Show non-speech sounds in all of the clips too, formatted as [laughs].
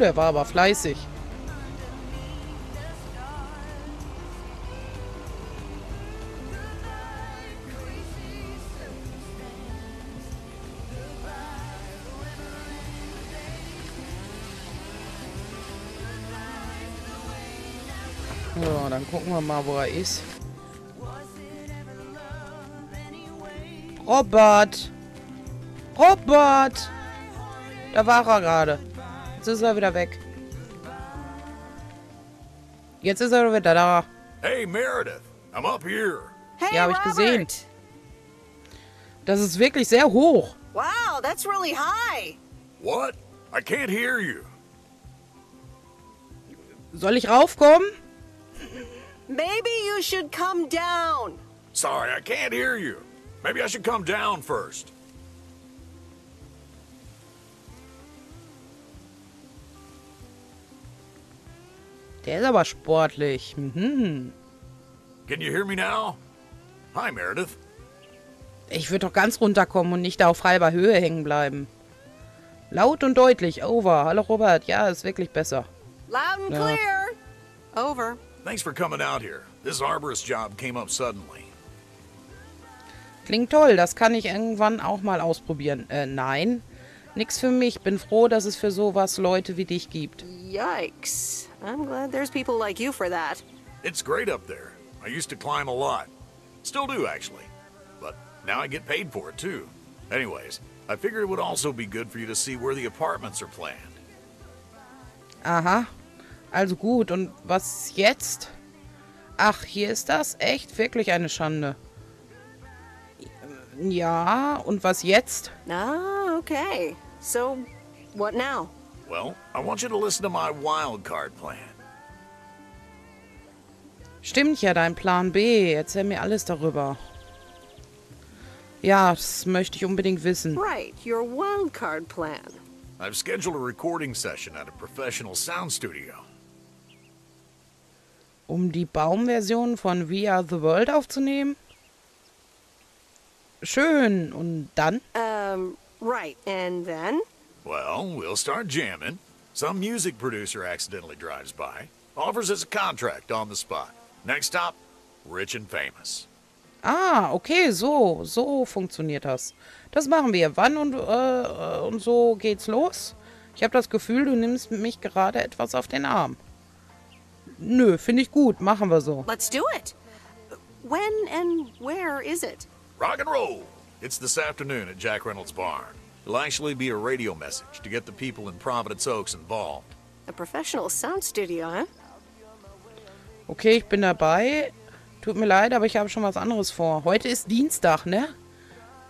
der war aber fleißig. So, dann gucken wir mal, wo er ist. Robert! Robert! Da war er gerade. Jetzt ist er wieder weg. Jetzt ist er wieder da. Hey, Meredith, I'm up here. Hey, Ja, habe ich gesehen. Das ist wirklich sehr hoch. Wow, that's really high. What? I can't hear you. Soll ich raufkommen? Maybe you should come down. Sorry, I can't hear you. Maybe I should come down first. Der ist aber sportlich. Mhm. Can you hear me now? Hi, Meredith. Ich würde doch ganz runterkommen und nicht da auf halber Höhe hängen bleiben. Laut und deutlich. Over. Hallo Robert. Ja, ist wirklich besser. Loud and Yeah. clear. Over. Thanks for coming out here. This arborist job came up suddenly. Klingt toll. Das kann ich irgendwann auch mal ausprobieren. Äh, nein. Nix für mich. Bin froh, dass es für sowas Leute wie dich gibt. Yikes. I'm glad there's people like you for that. It's great up there. I used to climb a lot. Still do, actually. But now I get paid for it, too. Anyways, I figured it would also be good for you to see where the apartments are planned. Aha. Also gut. Und was jetzt? Ach, hier ist das? Echt? Wirklich eine Schande. Ja, und was jetzt? Ah, okay. So, what now? Well, I want you to listen to my wild card plan. Stimmt ja, dein Plan B. Erzähl mir alles darüber. Ja, das möchte ich unbedingt wissen. Right, your wildcard plan. I've scheduled a recording session at a professional sound studio. Um die Baumversion von We Are the World aufzunehmen? Schön. Und dann? Um, right, and then? Well, we'll start jamming. Some music producer accidentally drives by, offers us a contract on the spot. Next stop, rich and famous. Ah, okay, so. So funktioniert das. Das machen wir. Wann und, äh, und so geht's los? Ich habe das Gefühl, du nimmst mich gerade etwas auf den Arm. Nö, finde ich gut. Machen wir so. Let's do it. When and where is it? Rock and roll! It's this afternoon at Jack Reynolds' barn. It'll actually be a radio message to get the people in Providence Oaks involved. A professional sound studio, huh? Okay, ich bin dabei. Tut mir leid, aber ich habe schon was anderes vor. Heute ist Dienstag, ne?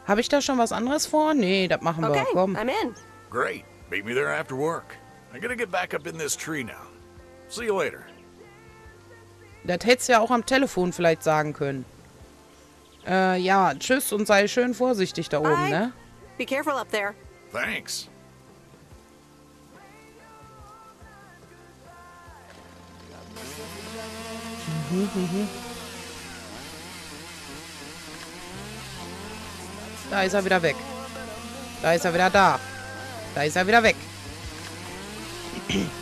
Habe ich da schon was anderes vor? Nee, das machen wir. Okay, Komm. I'm in. Great. Meet me there after work. I gotta get back up in this tree now. See you later. Das hättest du ja auch am Telefon vielleicht sagen können. Äh, ja, tschüss und sei schön vorsichtig da oben, Bye. ne? Be careful up there. Thanks. Da ist er wieder weg. Da ist er wieder da. Da ist er wieder weg. [laughs]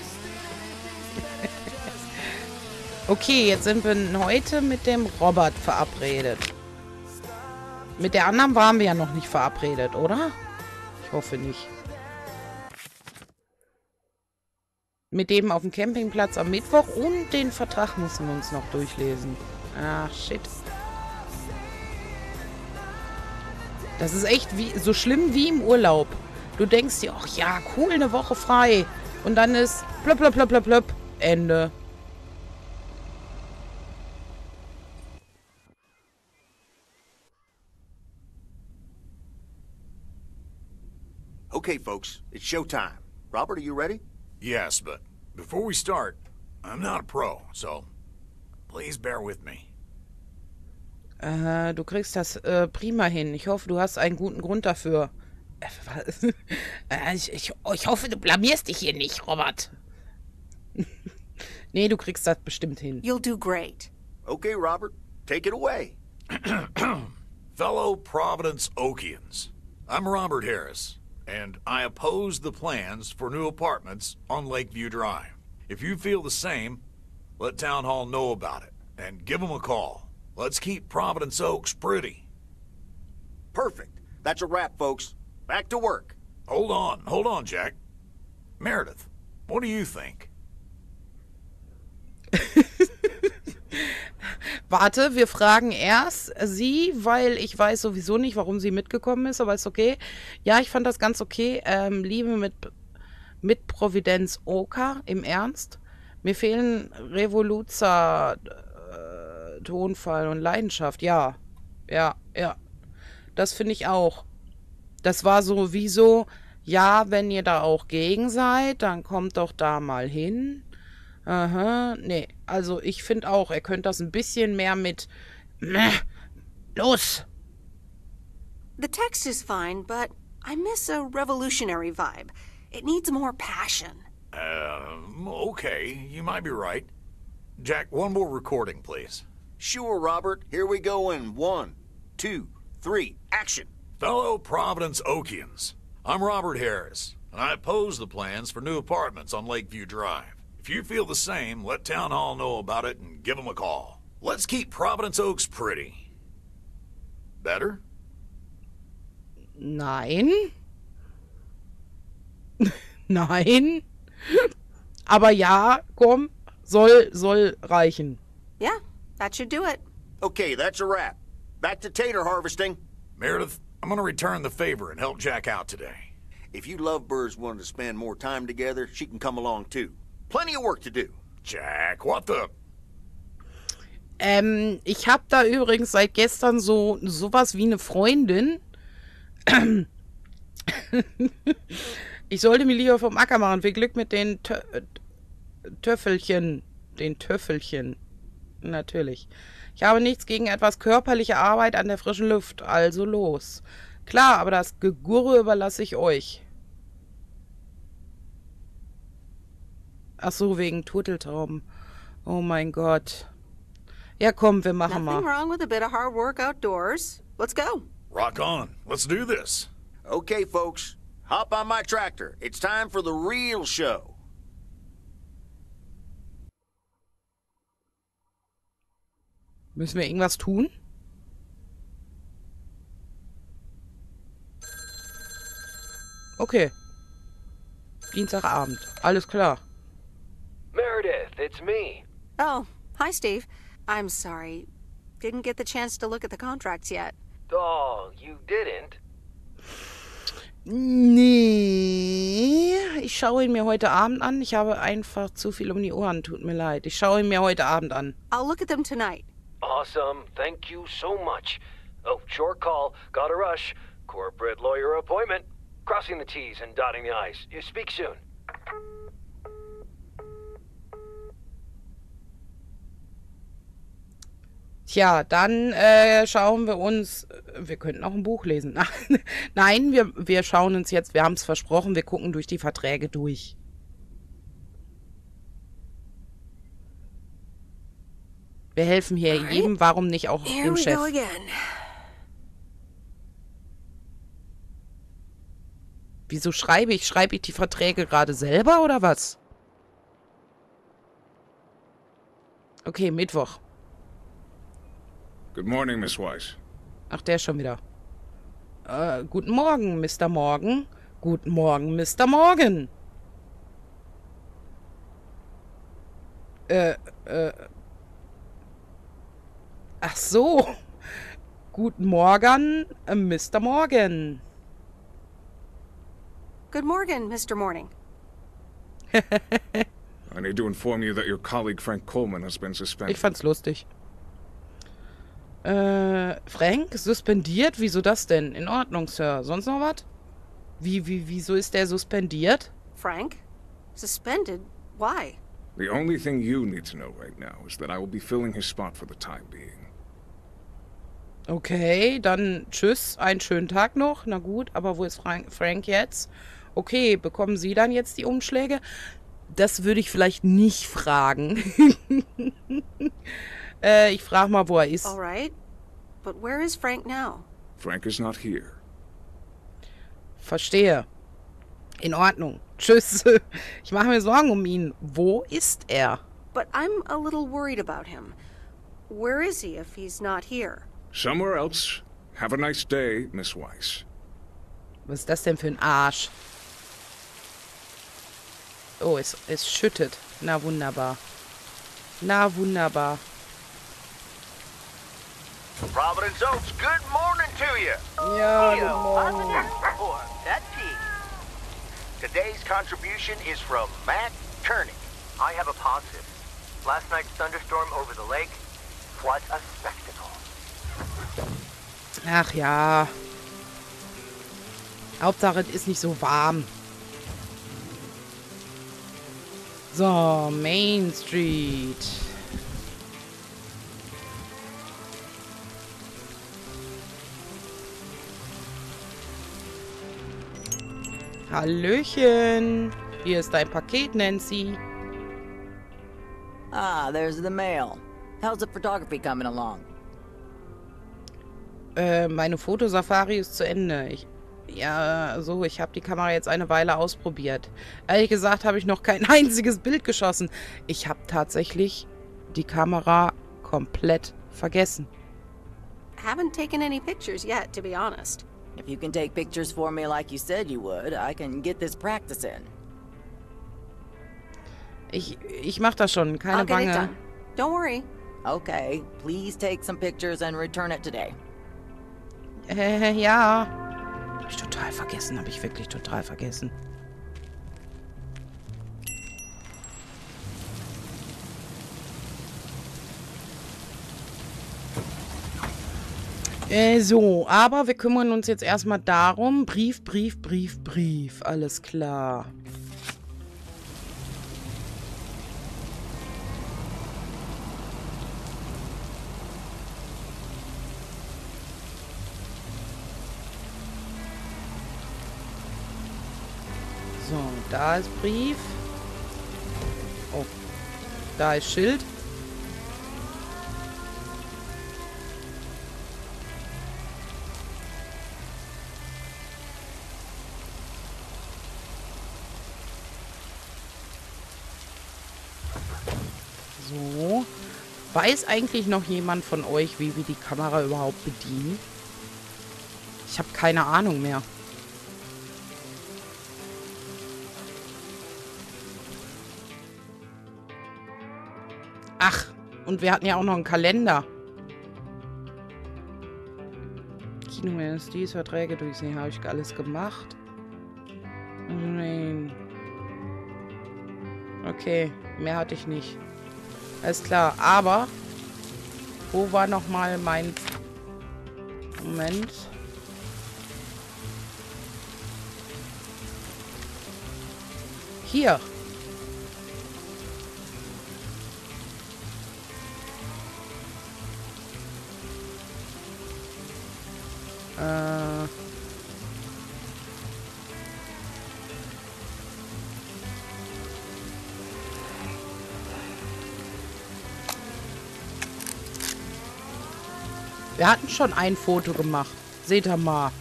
Okay, jetzt sind wir heute mit dem Robert verabredet. Mit der anderen waren wir ja noch nicht verabredet, oder? Ich hoffe nicht. Mit dem auf dem Campingplatz am Mittwoch und den Vertrag müssen wir uns noch durchlesen. Ach, shit. Das ist echt wie, so schlimm wie im Urlaub. Du denkst dir, ach ja, cool, eine Woche frei. Und dann ist plöpp, plöpp, plöpp, plöpp, plöpp, Ende. Okay, folks, it's showtime. Robert, are you ready? Yes, but before we start, I'm not a pro, so please bear with me. Äh, du kriegst das äh, prima hin. Ich hoffe, du hast einen guten Grund dafür. Äh, was? [laughs] äh, ich, ich, ich hoffe, du blamierst dich hier nicht, Robert. [laughs] nee, du kriegst das bestimmt hin. You'll do great. Okay, Robert, take it away. [clears throat] Fellow Providence Okians, I'm Robert Harris, and I oppose the plans for new apartments on Lakeview Drive. If you feel the same, let Town Hall know about it and give them a call. Let's keep Providence Oaks pretty. Perfect. That's a wrap, folks. Back to work. Hold on, hold on, Jack. Meredith, what do you think? [laughs] Warte, wir fragen erst sie, weil ich weiß sowieso nicht, warum sie mitgekommen ist, aber ist okay. Ja, ich fand das ganz okay. Ähm, Liebe mit, mit Providenz Oka, im Ernst. Mir fehlen Revoluzer, äh, Tonfall und Leidenschaft. Ja, ja, ja. Das finde ich auch. Das war so wie so, ja, wenn ihr da auch gegen seid, dann kommt doch da mal hin. Aha, nee. Also ich finde auch, er könnte das ein bisschen mehr mit Meh, los. The text is fine, but I miss a revolutionary vibe. It needs more passion. Um, okay, you might be right. Jack, one more recording, please. Sure, Robert. Here we go in one, two, three, action. Fellow Providence Okians, I'm Robert Harris, and I oppose the plans for new apartments on Lakeview Drive. If you feel the same, let Town Hall know about it and give them a call. Let's keep Providence Oaks pretty. Better? Nein. [laughs] Nein. Aber ja, komm, soll, soll reichen. Yeah, that should do it. Okay, that's a wrap. Back to tater harvesting. Meredith, I'm gonna return the favor and help Jack out today. If you lovebirds want to spend more time together, she can come along too. Plenty of work to do. Jack, what the? Ähm, ich habe da übrigens seit gestern so sowas wie eine Freundin. [laughs] ich sollte mir lieber vom Acker machen. Viel Glück mit den Tö Töffelchen. Den Töffelchen. Natürlich. Ich habe nichts gegen etwas körperliche Arbeit an der frischen Luft. Also los. Klar, aber das Gegurre überlasse ich euch. Ach so, wegen Turteltauben. Oh mein Gott. Ja, komm, wir machen Nothing mal. wrong with a bit of hard work outdoors. Let's go. Rock on. Let's do this. Okay, folks, hop on my tractor. It's time for the real show. Müssen wir irgendwas tun? Okay. Dienstagabend. Alles klar. Meredith, it's me. Oh, hi, Steve. I'm sorry. Didn't get the chance to look at the contracts yet. Oh, you didn't? Nee. Ich schaue ihn mir heute Abend an. Ich habe einfach zu viel um die Ohren. Tut mir leid. Ich schaue ihn mir heute Abend an. I'll look at them tonight. Awesome. Thank you so much. Oh, short call. Gotta rush. Corporate lawyer appointment. Crossing the T's and dotting the I's. You speak soon. Tja, dann äh, schauen wir uns. Wir könnten auch ein Buch lesen. [laughs] Nein, wir, wir schauen uns jetzt, wir haben es versprochen, wir gucken durch die Verträge durch. Wir helfen hier Alright. jedem, warum nicht auch Here dem Chef? Wieso schreibe ich? Schreibe ich die Verträge gerade selber oder was? Okay, Mittwoch. Good morning, Miss Weiss. Ach, der ist schon wieder. Äh, guten Morgen, Mr. Morgan. Guten Morgen, Mr. Morgan. Äh, äh. Ach so. Guten Morgen, äh, Mr. Morgan. Good morning, Mr. Morning. [laughs] I need to inform you that your colleague Frank Coleman has been suspended. Ich fand's lustig. Äh, Frank, suspendiert? Wieso das denn? In Ordnung, Sir. Sonst noch was? Wie, wie, wieso ist der suspendiert? Frank? Suspended? Why? the only thing you need to know right now is that I will be filling his spot for the time being. Okay, dann tschüss, einen schönen Tag noch. Na gut, aber wo ist Frank, Frank jetzt? Okay, bekommen Sie dann jetzt die Umschläge? Das würde ich vielleicht nicht fragen. [laughs] äh, ich frage mal, wo er ist. All right. But where is Frank now? Frank is not here. Verstehe. In Ordnung. [laughs] Tschüss. Ich mache mir Sorgen um ihn. Wo ist er? But I'm a little worried about him. Where is he if he's not here? Somewhere else. Have a nice day, Miss Weiss. Was ist das denn für ein Arsch? Oh, es, es schüttet. Na wunderbar. Na wunderbar. Providence Oaks, good morning to you. Ja, Report, that pig. Today's contribution is from Matt Kearney. I have a positive. Last night's thunderstorm over the lake, what a spectacle. Ach ja. Hauptsache, es ist nicht so warm. So, Main Street. Hallöchen. Hier ist dein Paket, Nancy. Ah, there's the mail. How's the photography coming along? Äh, meine Fotosafari ist zu Ende. Ich, ja, so, ich habe die Kamera jetzt eine Weile ausprobiert. Ehrlich gesagt habe ich noch kein [laughs] einziges Bild geschossen. Ich habe tatsächlich die Kamera komplett vergessen. Haven't taken any pictures yet, to be honest. If you can take pictures for me like you said you would, I can get this practice in. Ich, ich mach das schon, keine I'll get it Bange. done. Don't worry. Okay, please take some pictures and return it today. Äh, ja. Hab ich total vergessen, habe ich wirklich total vergessen. Äh, so, aber wir kümmern uns jetzt erstmal darum. Brief, Brief, Brief, Brief. Alles klar. So, da ist Brief. Oh, da ist Schild. Weiß eigentlich noch jemand von euch, wie wir die Kamera überhaupt bedienen? Ich habe keine Ahnung mehr. Ach, und wir hatten ja auch noch einen Kalender. Kino-NSDs, Verträge durchsehen, habe ich alles gemacht. Nein. Okay, mehr hatte ich nicht. Alles klar, aber wo war noch mal mein Moment? Hier. Äh. Wir hatten schon ein Foto gemacht. Seht ihr mal.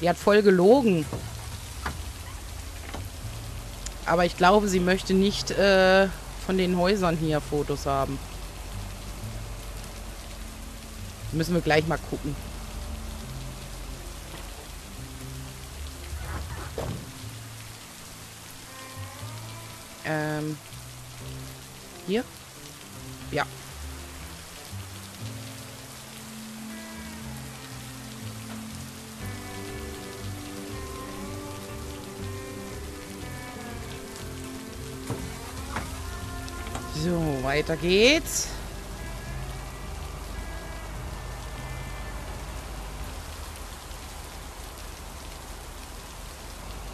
Die hat voll gelogen. Aber ich glaube, sie möchte nicht äh, von den Häusern hier Fotos haben. Müssen wir gleich mal gucken. Ähm. Hier? Ja. So, weiter geht's.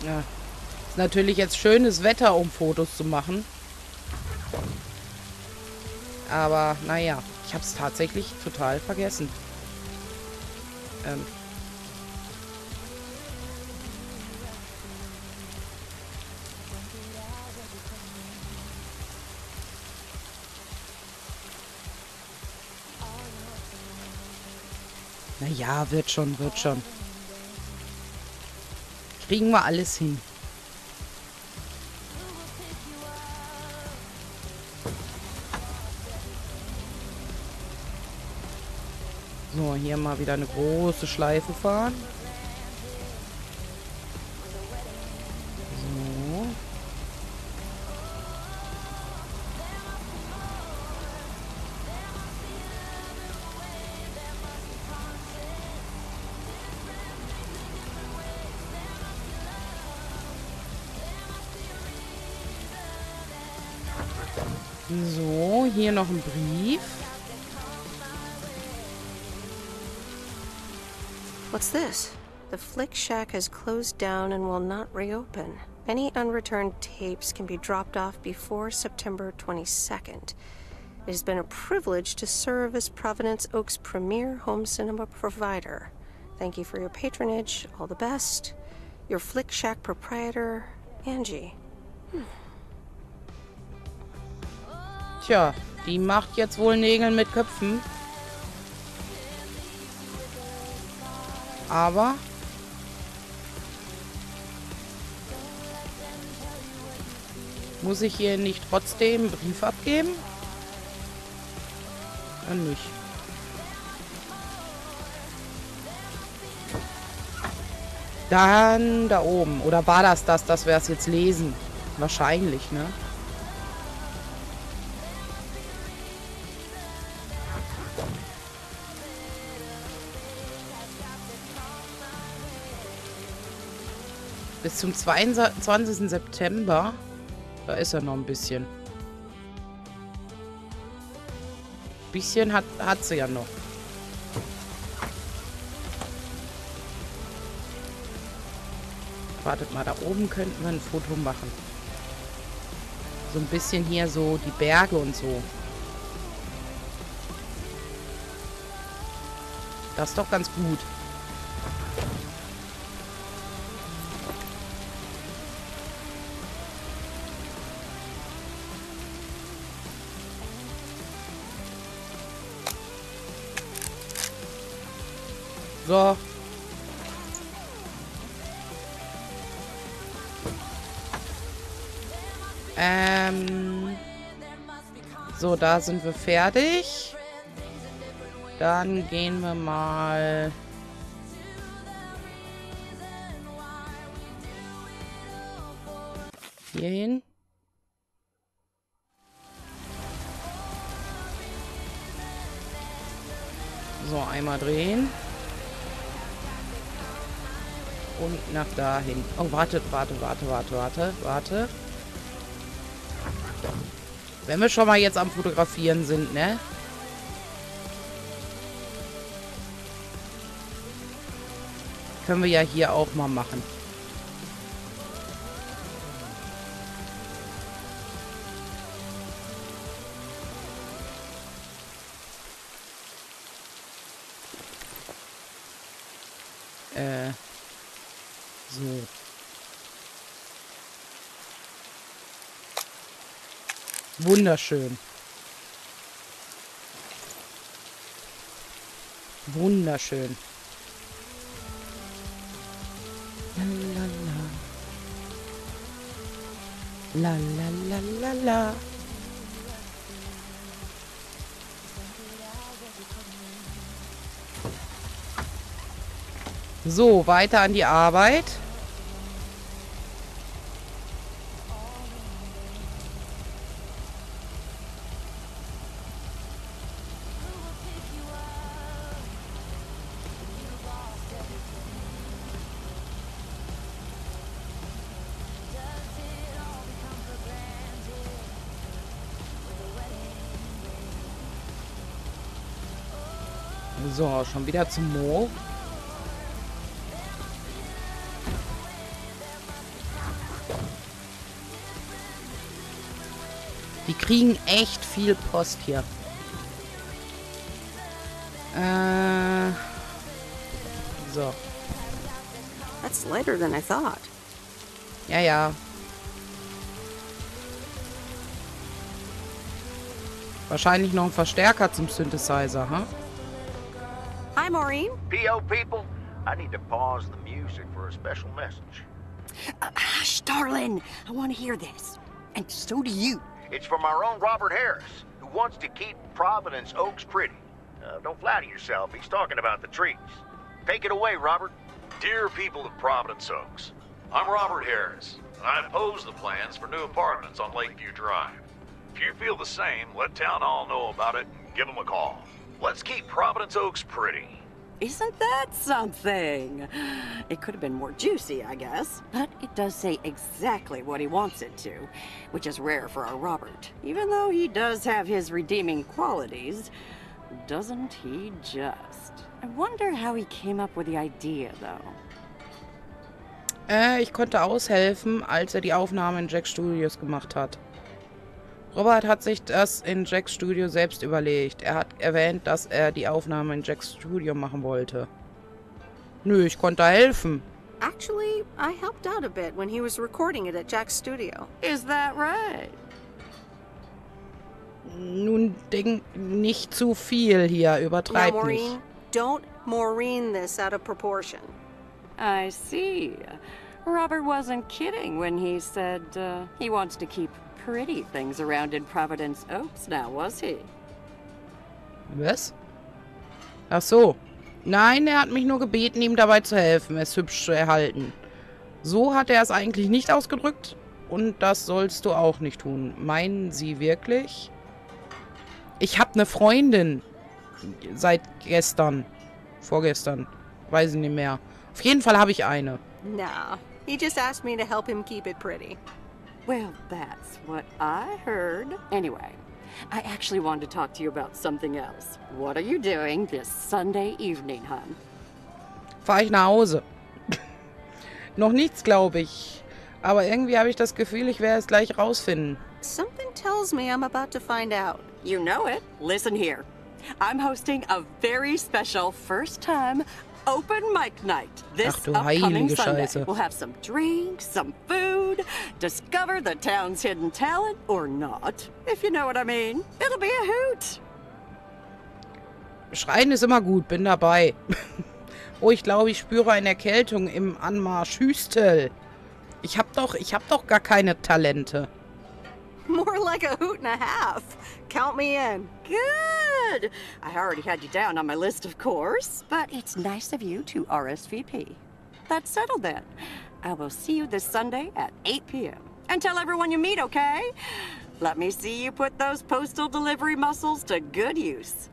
Ja. Ist natürlich jetzt schönes Wetter, um Fotos zu machen. Aber naja, ich habe es tatsächlich total vergessen. Ähm. Naja, wird schon, wird schon. Kriegen wir alles hin. So, hier mal wieder eine große Schleife fahren. So, hier noch ein Brief. What's this? The Flick Shack has closed down and will not reopen. Any unreturned tapes can be dropped off before September 22nd. It has been a privilege to serve as Providence Oak's premier home cinema provider. Thank you for your patronage. All the best. Your Flick Shack proprietor, Angie. Hmm. Tja, die macht jetzt wohl Nägel mit Köpfen. Aber... Muss ich hier nicht trotzdem einen Brief abgeben? Dann nicht. Dann da oben. Oder war das das, dass wir es jetzt lesen? Wahrscheinlich, ne? Zum 22. September. Da ist er noch ein bisschen. Bisschen hat, hat sie ja noch. Wartet mal, da oben könnten wir ein Foto machen. So ein bisschen hier so die Berge und so. Das ist doch ganz gut. Da sind wir fertig. Dann gehen wir mal... Hier hin. So, einmal drehen. Und nach dahin. Oh, warte, warte, warte, warte, warte, warte. Wenn wir schon mal jetzt am Fotografieren sind, ne? Können wir ja hier auch mal machen. Äh. So. Wunderschön. Wunderschön. La la la. La la. So, weiter an die Arbeit. So, schon wieder zum Mo. Die kriegen echt viel Post hier. Äh. So. That's lighter than I thought. Ja, ja. Wahrscheinlich noch ein Verstärker zum Synthesizer, ha? Hi, Maureen. PO people, I need to pause the music for a special message. Hush, darling. I want to hear this. And so do you. It's from our own Robert Harris, who wants to keep Providence Oaks pretty. Uh, don't flatter yourself. He's talking about the trees. Take it away, Robert. Dear people of Providence Oaks, I'm Robert Harris, and I oppose the plans for new apartments on Lakeview Drive. If you feel the same, let Town Hall know about it and give them a call. Let's keep Providence Oaks pretty. Isn't that something? It could have been more juicy, I guess. But it does say exactly what he wants it to, which is rare for our Robert. Even though he does have his redeeming qualities, doesn't he just? I wonder how he came up with the idea, though. Äh, ich konnte aushelfen, als er die Aufnahme in Jack Studios gemacht hat. Robert hat sich das in Jacks Studio selbst überlegt. Er hat erwähnt, dass er die Aufnahme in Jacks Studio machen wollte. Nö, ich konnte helfen. Actually, I helped out a bit when he was recording it at Jack's studio. Is that right? Nun denk nicht zu viel hier, Now, übertreib nicht. Maureen, don't Maureen this out of proportion. I see. Robert wasn't kidding when he said uh, he wants to keep pretty things around in Providence Oaks now, was he? Was? Ach so. Nein, er hat mich nur gebeten, ihm dabei zu helfen, es hübsch zu erhalten. So hat er es eigentlich nicht ausgedrückt. Und das sollst du auch nicht tun. Meinen Sie wirklich? Ich habe eine Freundin. Seit gestern. Vorgestern. Weiß ich nicht mehr. Auf jeden Fall habe ich eine. Nah, he just asked me to help him keep it pretty. Well, that's what I heard. Anyway, I actually wanted to talk to you about something else. What are you doing this Sunday evening, hon? Fahre ich nach Hause. [laughs] Noch nichts, glaube ich. Aber irgendwie habe ich das Gefühl, ich werde es gleich rausfinden. Something tells me I'm about to find out. You know it. Listen here. I'm hosting a very special first time open mic night this Ach du upcoming Sunday. Scheiße. We'll have some drinks, some food, discover the town's hidden talent or not, if you know what I mean. It'll be a hoot. Schreien ist immer gut, bin dabei. [laughs] oh, ich glaube, ich spüre eine Erkältung im Anmarsch. Hüstel. Ich hab doch, ich hab doch gar keine Talente. More like a hoot and a half. Count me in. Good. I already had you down on my list, of course, but it's nice of you to RSVP. That's settled then. I will see you this Sunday at 8 p.m. And tell everyone you meet, okay? Let me see you put those postal delivery muscles to good use.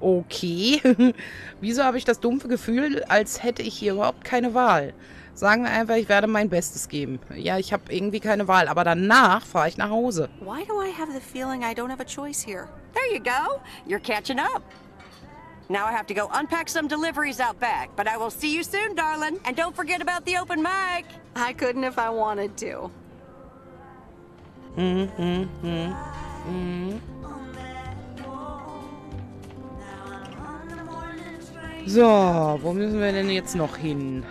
Okay. [laughs] Wieso habe ich das dumpfe Gefühl, als hätte ich hier überhaupt keine Wahl? Sagen wir einfach, ich werde mein Bestes geben. Ja, ich habe irgendwie keine Wahl, aber danach fahre ich nach Hause. Why do I have the feeling I don't have a choice here? There you go. You're catching up. Now I have to go unpack some deliveries out back, but I will see you soon, darling. And don't forget about the open mic. I couldn't if I wanted to. So, wo müssen wir denn jetzt noch hin?